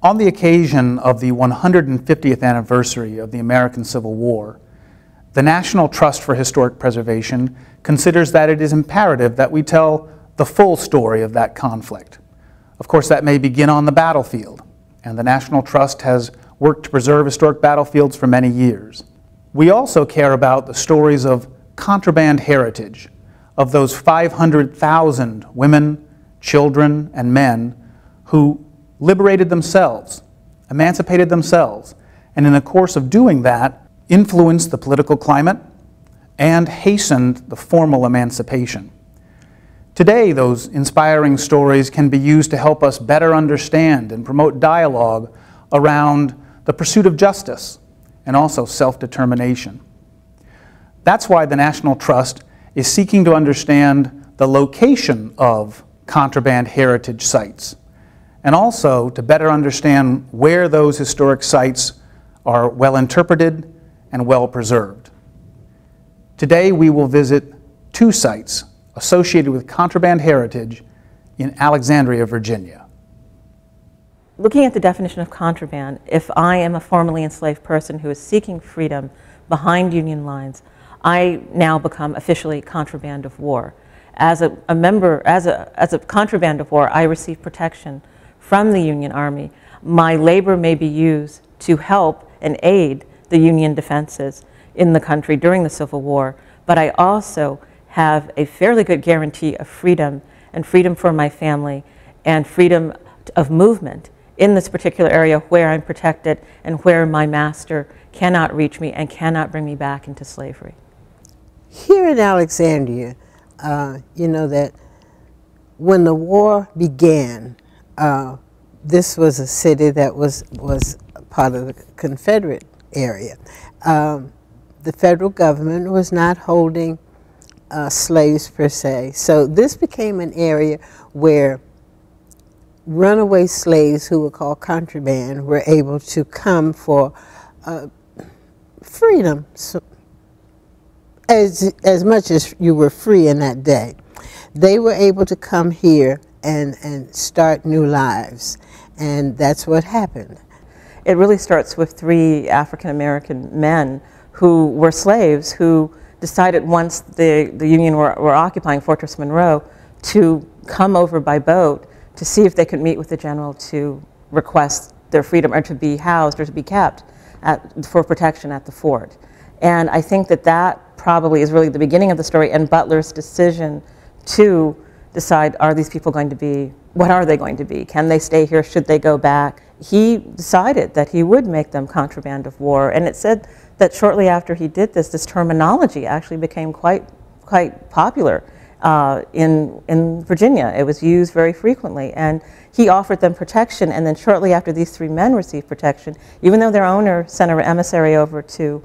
On the occasion of the 150th anniversary of the American Civil War, the National Trust for Historic Preservation considers that it is imperative that we tell the full story of that conflict. Of course, that may begin on the battlefield, and the National Trust has worked to preserve historic battlefields for many years. We also care about the stories of contraband heritage, of those 500,000 women, children, and men who liberated themselves, emancipated themselves, and in the course of doing that, influenced the political climate and hastened the formal emancipation. Today, those inspiring stories can be used to help us better understand and promote dialogue around the pursuit of justice and also self determination. That's why the National Trust is seeking to understand the location of contraband heritage sites and also to better understand where those historic sites are well interpreted and well preserved. Today we will visit two sites associated with contraband heritage in Alexandria, Virginia. Looking at the definition of contraband, if I am a formerly enslaved person who is seeking freedom behind Union lines, I now become officially contraband of war. As a, a member, as a, as a contraband of war, I receive protection from the Union Army. My labor may be used to help and aid the Union defenses in the country during the Civil War, but I also have a fairly good guarantee of freedom and freedom for my family and freedom of movement in this particular area where I'm protected and where my master cannot reach me and cannot bring me back into slavery. Here in Alexandria, uh, you know that when the war began, uh, this was a city that was, was part of the Confederate area. Um, the federal government was not holding uh, slaves per se. So this became an area where runaway slaves who were called contraband were able to come for uh, freedom so, as, as much as you were free in that day. They were able to come here and, and start new lives. And that's what happened. It really starts with three African American men who were slaves who decided once the, the Union were, were occupying Fortress Monroe to come over by boat to see if they could meet with the general to request their freedom or to be housed or to be kept at, for protection at the fort. And I think that that probably is really the beginning of the story and Butler's decision to decide are these people going to be, what are they going to be? Can they stay here? Should they go back? He decided that he would make them contraband of war. And it said that shortly after he did this, this terminology actually became quite, quite popular uh, in, in Virginia. It was used very frequently. And he offered them protection. And then shortly after these three men received protection, even though their owner sent an emissary over to,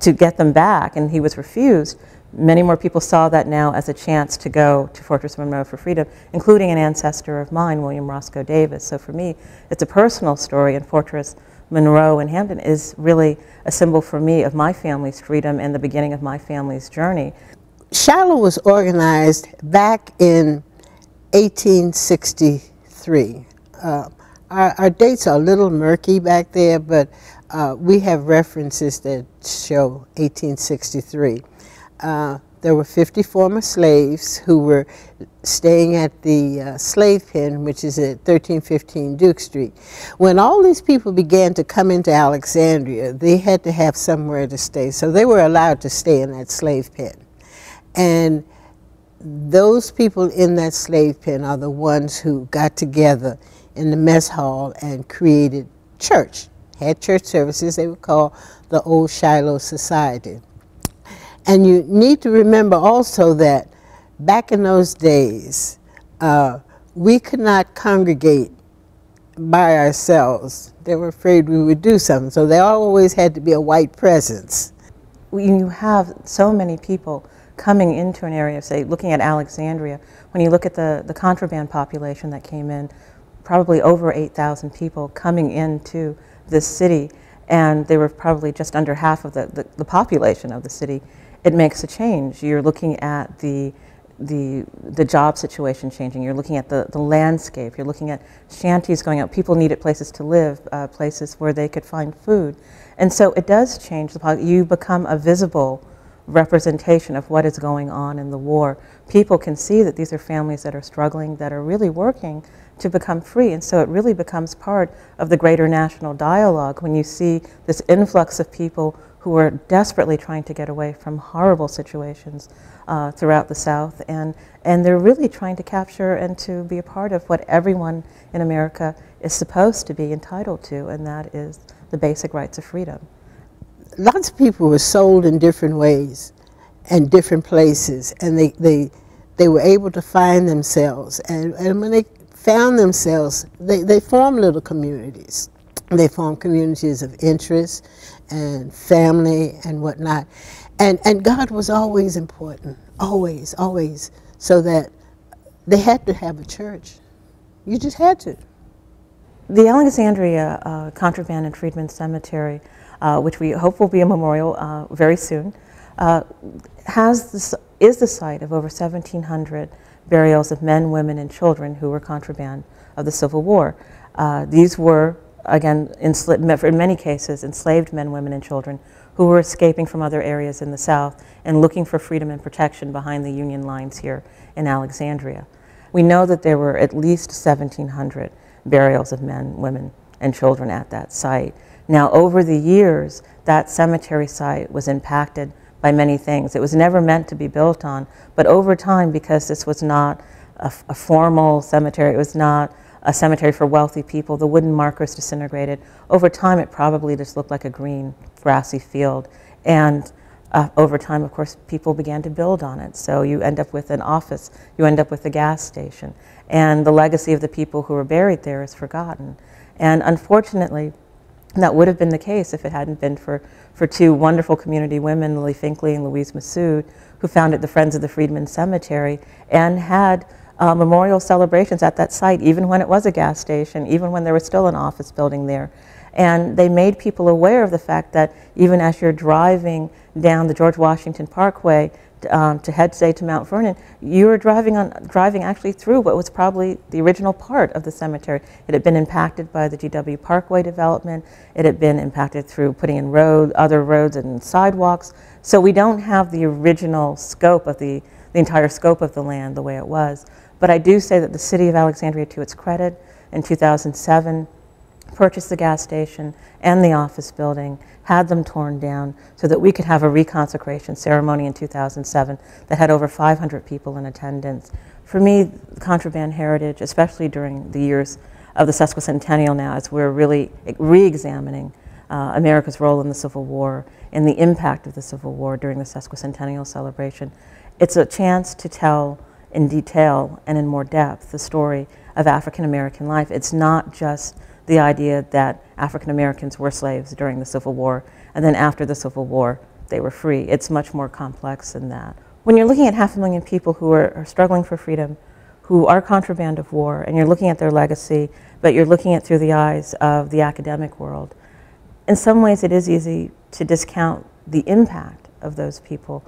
to get them back and he was refused, many more people saw that now as a chance to go to Fortress Monroe for freedom, including an ancestor of mine, William Roscoe Davis. So for me, it's a personal story, and Fortress Monroe in Hampton is really a symbol for me of my family's freedom and the beginning of my family's journey. Shiloh was organized back in 1863. Uh, our, our, dates are a little murky back there, but uh, we have references that show 1863. Uh, there were 50 former slaves who were staying at the uh, slave pen, which is at 1315 Duke Street. When all these people began to come into Alexandria, they had to have somewhere to stay, so they were allowed to stay in that slave pen. And those people in that slave pen are the ones who got together in the mess hall and created church, had church services. They were called the Old Shiloh Society. And you need to remember also that back in those days, uh, we could not congregate by ourselves. They were afraid we would do something, so there always had to be a white presence. When you have so many people coming into an area, say looking at Alexandria, when you look at the, the contraband population that came in, probably over 8,000 people coming into this city, and they were probably just under half of the, the, the population of the city it makes a change. You're looking at the the, the job situation changing. You're looking at the, the landscape. You're looking at shanties going up. People needed places to live, uh, places where they could find food. And so it does change the You become a visible representation of what is going on in the war. People can see that these are families that are struggling, that are really working to become free. And so it really becomes part of the greater national dialogue when you see this influx of people who are desperately trying to get away from horrible situations uh, throughout the South. And, and they're really trying to capture and to be a part of what everyone in America is supposed to be entitled to, and that is the basic rights of freedom. Lots of people were sold in different ways and different places, and they, they, they were able to find themselves. And, and when they found themselves, they, they formed little communities. They formed communities of interest and family and whatnot. And, and God was always important, always, always, so that they had to have a church. You just had to. The Alexandria uh, Contraband and Freedmen Cemetery, uh, which we hope will be a memorial uh, very soon, uh, has this, is the site of over 1,700 burials of men, women, and children who were contraband of the Civil War. Uh, these were, again, in many cases, enslaved men, women, and children who were escaping from other areas in the South and looking for freedom and protection behind the Union lines here in Alexandria. We know that there were at least 1,700 burials of men, women, and children at that site. Now, over the years, that cemetery site was impacted by many things. It was never meant to be built on, but over time, because this was not a, a formal cemetery, it was not a cemetery for wealthy people, the wooden markers disintegrated. Over time, it probably just looked like a green grassy field. And uh, over time, of course, people began to build on it. So you end up with an office, you end up with a gas station. And the legacy of the people who were buried there is forgotten. And unfortunately, that would have been the case if it hadn't been for, for two wonderful community women, Lillie Finklea and Louise Massoud, who founded the Friends of the Freedmen Cemetery and had uh, memorial celebrations at that site, even when it was a gas station, even when there was still an office building there. And they made people aware of the fact that even as you're driving down the George Washington Parkway um, to head, say, to Mount Vernon, you were driving, on, driving actually through what was probably the original part of the cemetery. It had been impacted by the GW Parkway development. It had been impacted through putting in road, other roads and sidewalks. So we don't have the original scope of the, the entire scope of the land the way it was. But I do say that the city of Alexandria, to its credit, in 2007, purchased the gas station and the office building, had them torn down so that we could have a reconsecration ceremony in 2007 that had over 500 people in attendance. For me, contraband heritage, especially during the years of the sesquicentennial now, as we're really re-examining uh, America's role in the Civil War and the impact of the Civil War during the sesquicentennial celebration, it's a chance to tell in detail and in more depth the story of African American life. It's not just the idea that African Americans were slaves during the Civil War, and then after the Civil War, they were free. It's much more complex than that. When you're looking at half a million people who are, are struggling for freedom, who are contraband of war, and you're looking at their legacy, but you're looking at through the eyes of the academic world, in some ways it is easy to discount the impact of those people.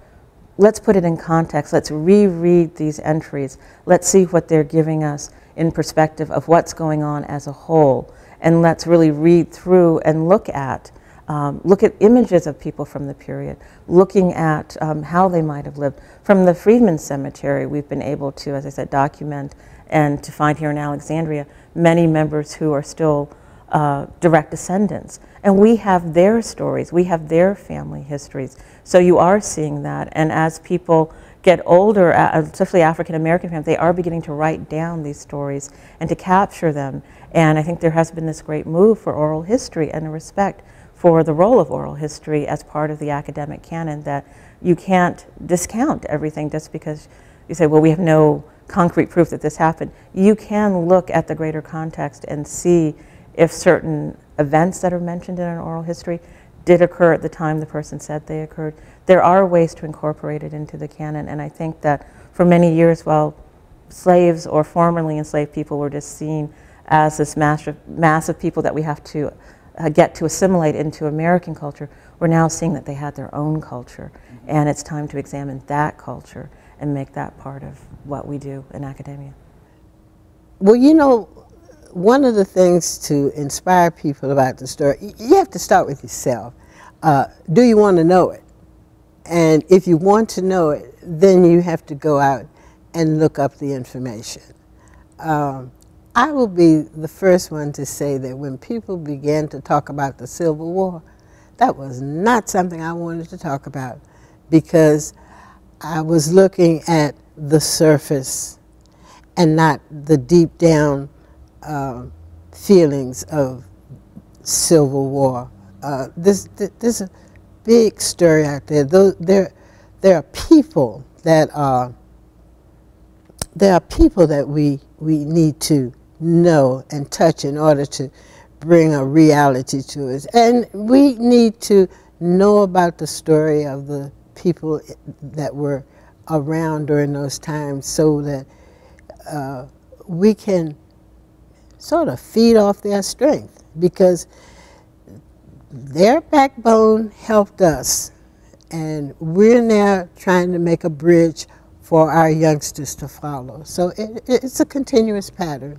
Let's put it in context. Let's reread these entries. Let's see what they're giving us in perspective of what's going on as a whole and let's really read through and look at um, look at images of people from the period, looking at um, how they might have lived. From the Freedmen Cemetery, we've been able to, as I said, document and to find here in Alexandria many members who are still uh, direct descendants. And we have their stories, we have their family histories. So you are seeing that. And as people get older, especially African American families, they are beginning to write down these stories and to capture them and I think there has been this great move for oral history and respect for the role of oral history as part of the academic canon that you can't discount everything just because you say, well, we have no concrete proof that this happened. You can look at the greater context and see if certain events that are mentioned in an oral history did occur at the time the person said they occurred. There are ways to incorporate it into the canon, and I think that for many years, while slaves or formerly enslaved people were just seen as this mass of, mass of people that we have to uh, get to assimilate into American culture, we're now seeing that they had their own culture. And it's time to examine that culture and make that part of what we do in academia. Well, you know, one of the things to inspire people about the story, you have to start with yourself. Uh, do you want to know it? And if you want to know it, then you have to go out and look up the information. Um, I will be the first one to say that when people began to talk about the Civil War, that was not something I wanted to talk about because I was looking at the surface and not the deep down uh, feelings of Civil War. Uh, this, there's a big story out there. Those, there, there are people that are there are people that we we need to know and touch in order to bring a reality to us. And we need to know about the story of the people that were around during those times so that uh, we can sort of feed off their strength because their backbone helped us. And we're now trying to make a bridge for our youngsters to follow. So it, it's a continuous pattern.